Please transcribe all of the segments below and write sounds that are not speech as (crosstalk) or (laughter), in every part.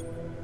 Anomaly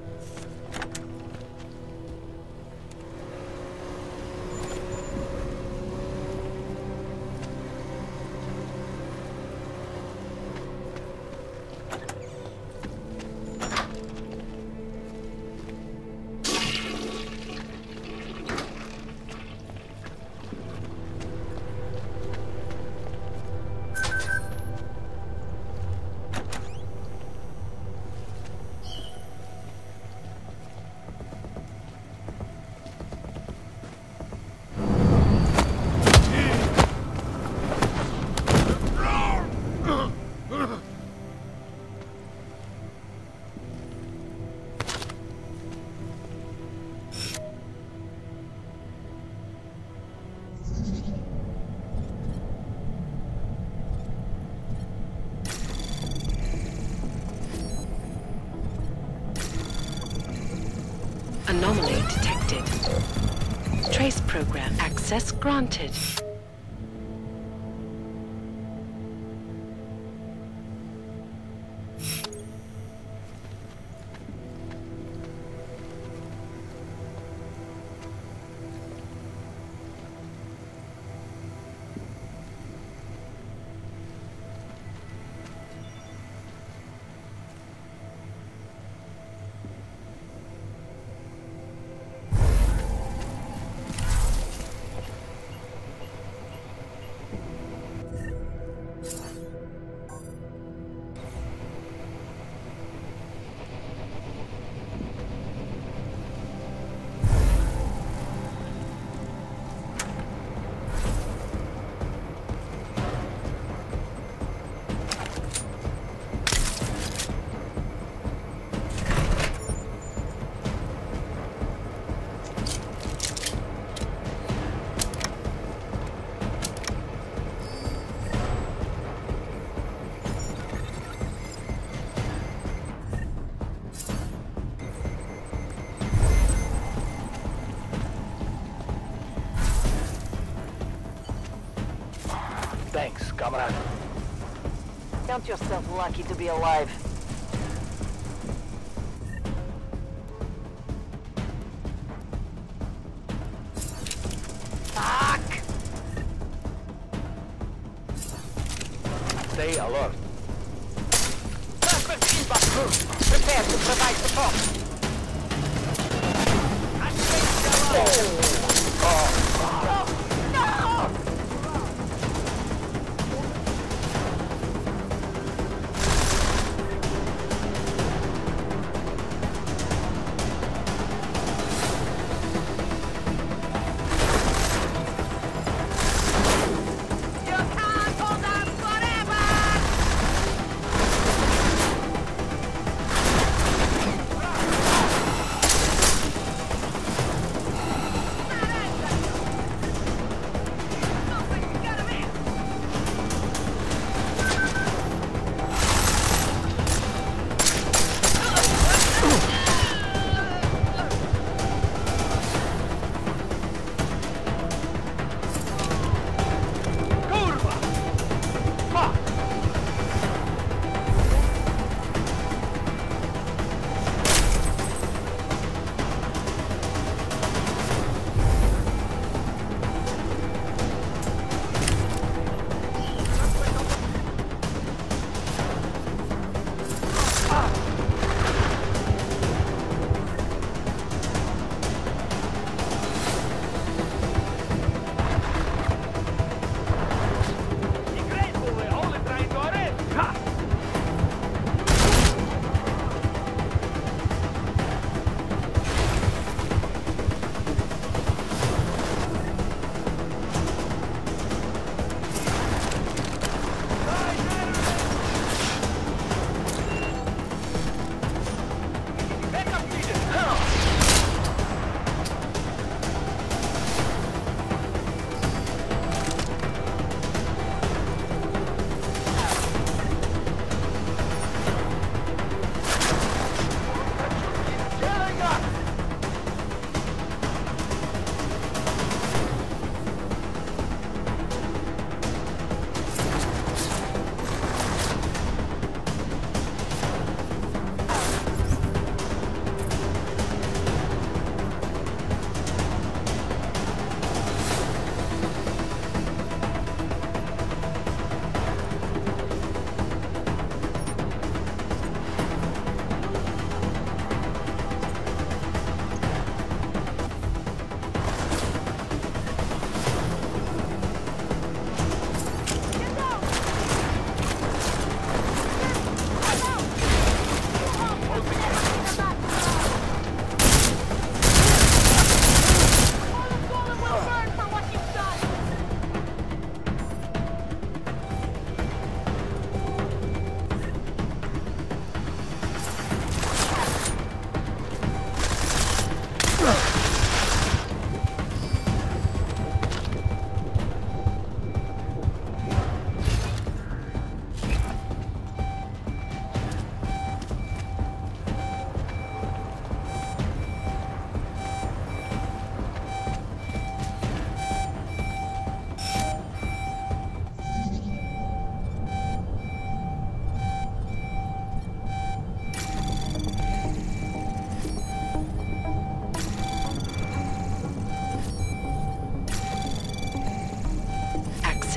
program access granted. Count yourself lucky to be alive.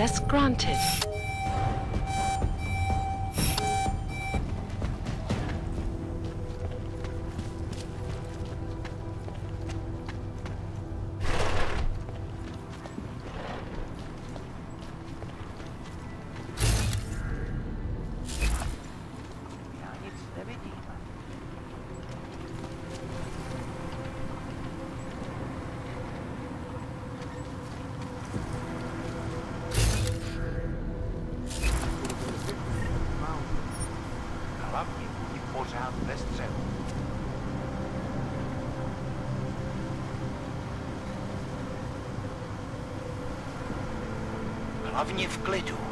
Access granted. Hlavně v klidu.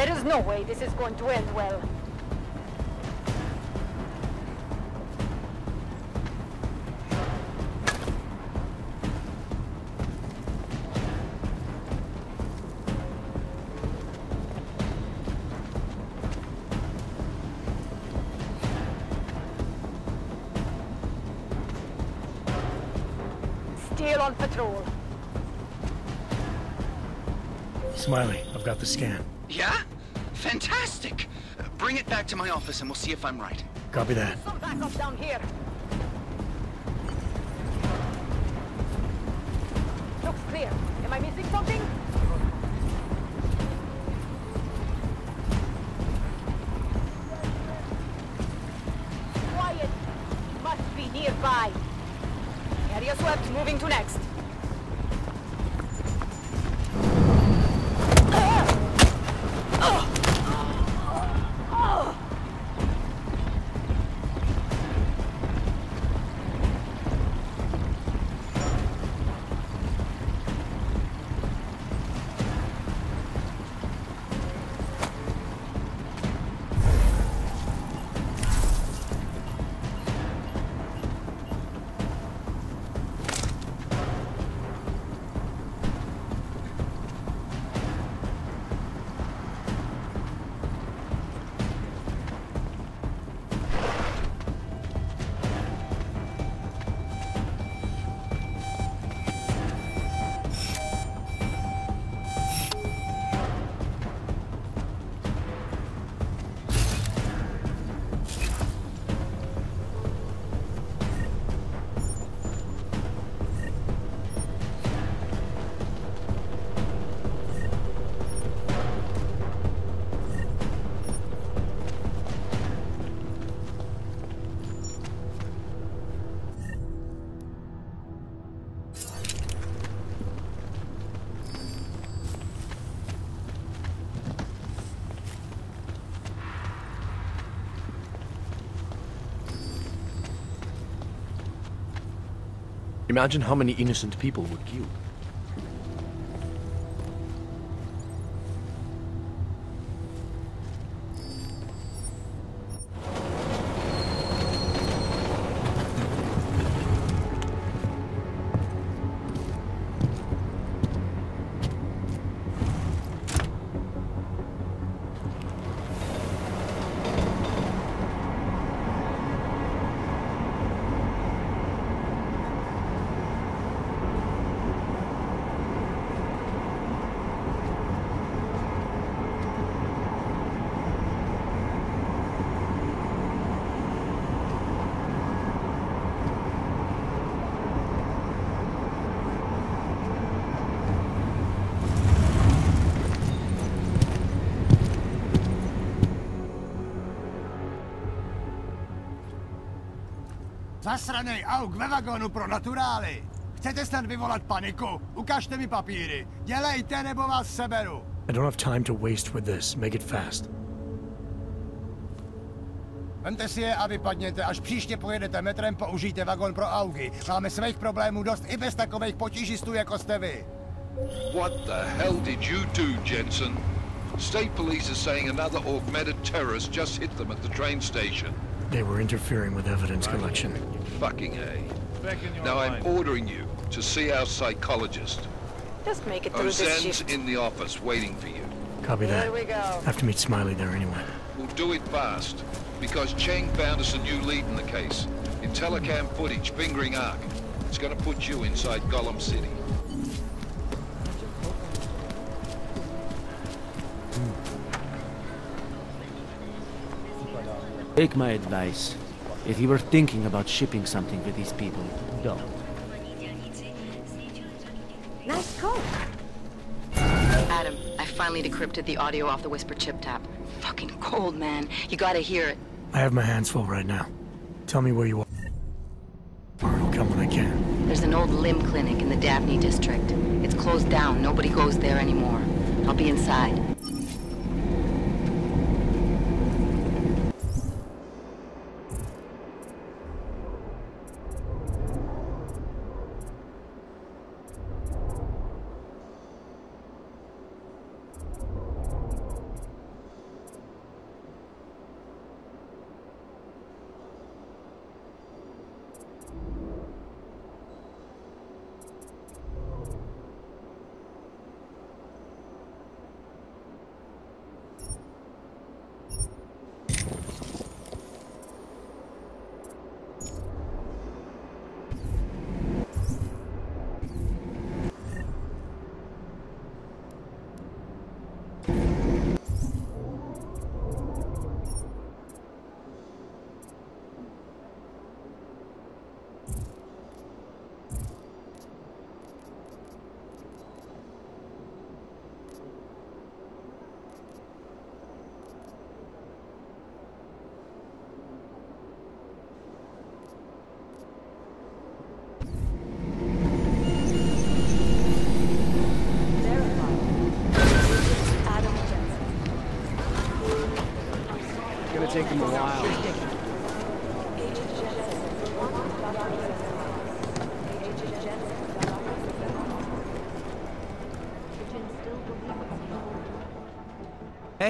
There is no way this is going to end well. Still on patrol. Smiley, I've got the scan. Yeah? Fantastic! Uh, Bring it back to my office and we'll see if I'm right. Copy that. Some backup down here. Looks clear. Am I missing something? Quiet. Must be nearby. Area swept, moving to next. Imagine how many innocent people were killed. Zasranej auk ve vagonu pro naturály! Chcete snad vyvolat paniku? Ukažte mi papíry. Dělejte, nebo vás seberu. I don't have time to waste with this. Make it fast. Vemte si je a vypadněte. Až příště pojedete metrem, použijte vagon pro augy. Máme svých problémů dost i bez takových potížistů, jako jste vy. What the hell did you do, Jensen? State police are saying another augmented terrorist just hit them at the train station. They were interfering with evidence collection. Fucking A. Back in your Now I'm ordering you to see our psychologist. Just make it through this Auzenne's shift. in the office waiting for you. Copy that. There we go. Have to meet Smiley there anyway. We'll do it fast, because Cheng found us a new lead in the case. In telecam footage fingering ARC. It's gonna put you inside Golem City. Take my advice. If you were thinking about shipping something for these people, don't. Nice coat. Adam, I finally decrypted the audio off the Whisper chip tap. Fucking cold, man. You gotta hear it. I have my hands full right now. Tell me where you are. I'll come when I can. There's an old limb clinic in the Daphne district. It's closed down. Nobody goes there anymore. I'll be inside.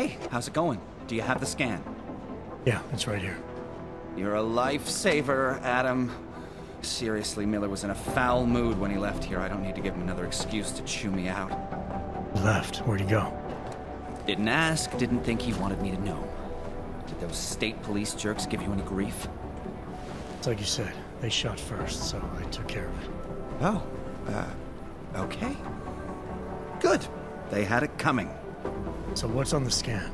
Hey, how's it going? Do you have the scan? Yeah, it's right here. You're a lifesaver, Adam. Seriously, Miller was in a foul mood when he left here. I don't need to give him another excuse to chew me out. He left. Where'd he go? Didn't ask, didn't think he wanted me to know. Did those state police jerks give you any grief? It's like you said. They shot first, so I took care of it. Oh, uh, okay. Good. They had it coming. So what's on the scan?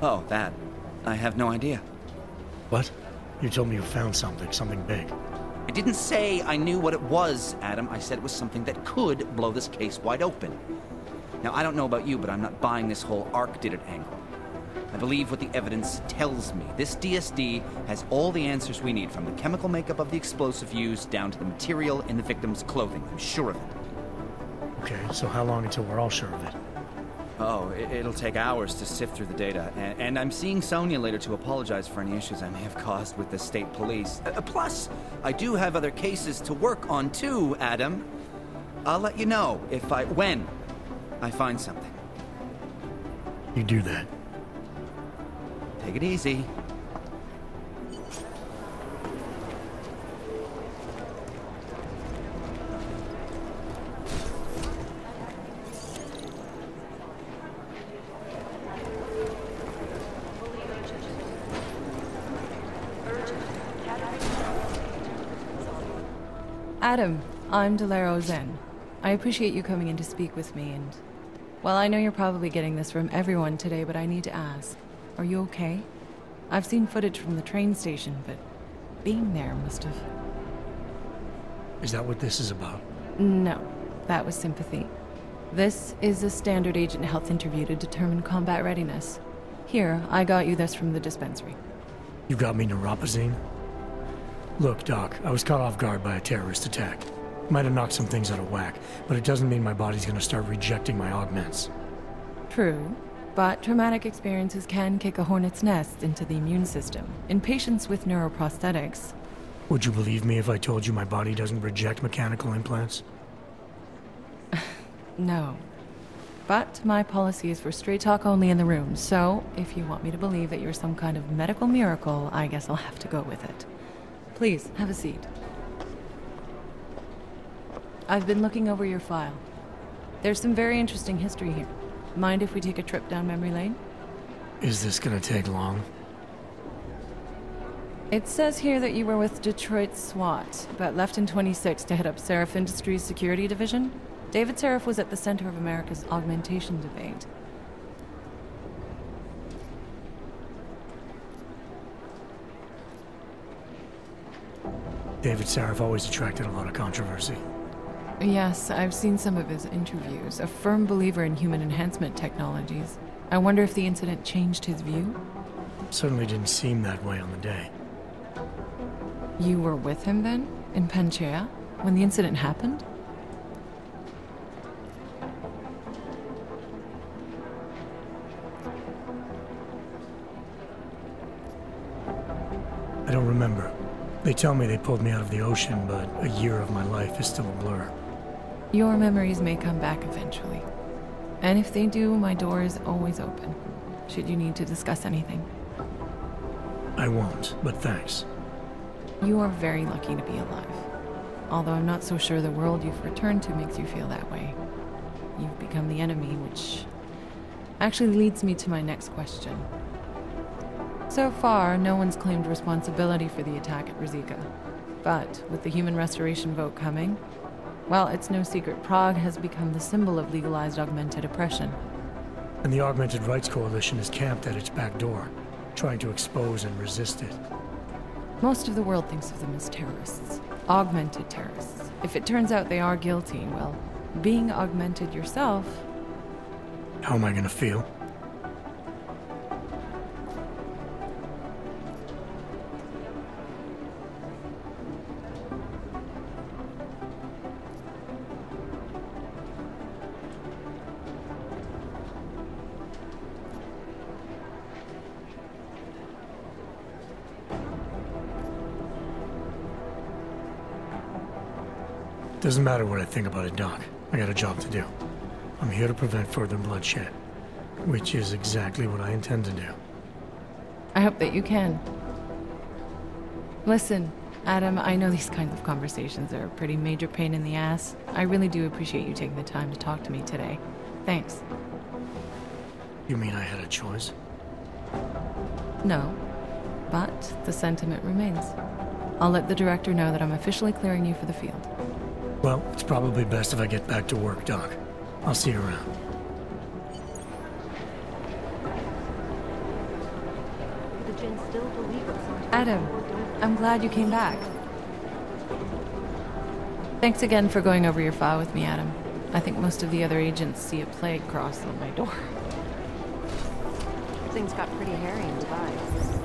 Oh, that. I have no idea. What? You told me you found something, something big. I didn't say I knew what it was, Adam. I said it was something that could blow this case wide open. Now, I don't know about you, but I'm not buying this whole ARC did it angle. I believe what the evidence tells me. This DSD has all the answers we need, from the chemical makeup of the explosive used down to the material in the victim's clothing. I'm sure of it. Okay, so how long until we're all sure of it? Oh, it, it'll take hours to sift through the data, and, and I'm seeing Sonia later to apologize for any issues I may have caused with the state police. Uh, plus, I do have other cases to work on too, Adam. I'll let you know if I, when I find something. You do that. Take it easy. Adam, I'm Delara Auzenne. I appreciate you coming in to speak with me, and... Well, I know you're probably getting this from everyone today, but I need to ask. Are you okay? I've seen footage from the train station, but being there must have... Is that what this is about? No, that was sympathy. This is a standard agent health interview to determine combat readiness. Here, I got you this from the dispensary. You got me neuropozyne? Look, Doc, I was caught off guard by a terrorist attack. Might have knocked some things out of whack, but it doesn't mean my body's gonna start rejecting my augments. True, but traumatic experiences can kick a hornet's nest into the immune system. In patients with neuroprosthetics, Would you believe me if I told you my body doesn't reject mechanical implants? (sighs) no. But my policy is for straight talk only in the room, so if you want me to believe that you're some kind of medical miracle, I guess I'll have to go with it. Please, have a seat. I've been looking over your file. There's some very interesting history here. Mind if we take a trip down memory lane? Is this gonna take long? It says here that you were with Detroit SWAT, but left in 26 to head up Sarif Industries Security Division. David Sarif was at the center of America's augmentation debate. David Sarif always attracted a lot of controversy. Yes, I've seen some of his interviews. A firm believer in human enhancement technologies. I wonder if the incident changed his view? Certainly didn't seem that way on the day. You were with him then? In Panchaea? When the incident happened? I don't remember. They tell me they pulled me out of the ocean, but a year of my life is still a blur. Your memories may come back eventually. And if they do, my door is always open. Should you need to discuss anything. I won't, but thanks. You are very lucky to be alive. Although I'm not so sure the world you've returned to makes you feel that way. You've become the enemy, which actually leads me to my next question. So far, no one's claimed responsibility for the attack at Růžička. But with the human restoration vote coming, well, it's no secret Prague has become the symbol of legalized augmented oppression. And the Augmented Rights Coalition is camped at its back door, trying to expose and resist it. Most of the world thinks of them as terrorists. Augmented terrorists. If it turns out they are guilty, well, being augmented yourself. How am I gonna feel? Doesn't matter what I think about it, Doc. I got a job to do. I'm here to prevent further bloodshed, which is exactly what I intend to do. I hope that you can. Listen, Adam, I know these kinds of conversations are a pretty major pain in the ass. I really do appreciate you taking the time to talk to me today. Thanks. You mean I had a choice? No, but the sentiment remains. I'll let the director know that I'm officially clearing you for the field. Well, it's probably best if I get back to work, Doc. I'll see you around. Adam, I'm glad you came back. Thanks again for going over your file with me, Adam. I think most of the other agents see a plague cross on my door. Things got pretty hairy in Dubai.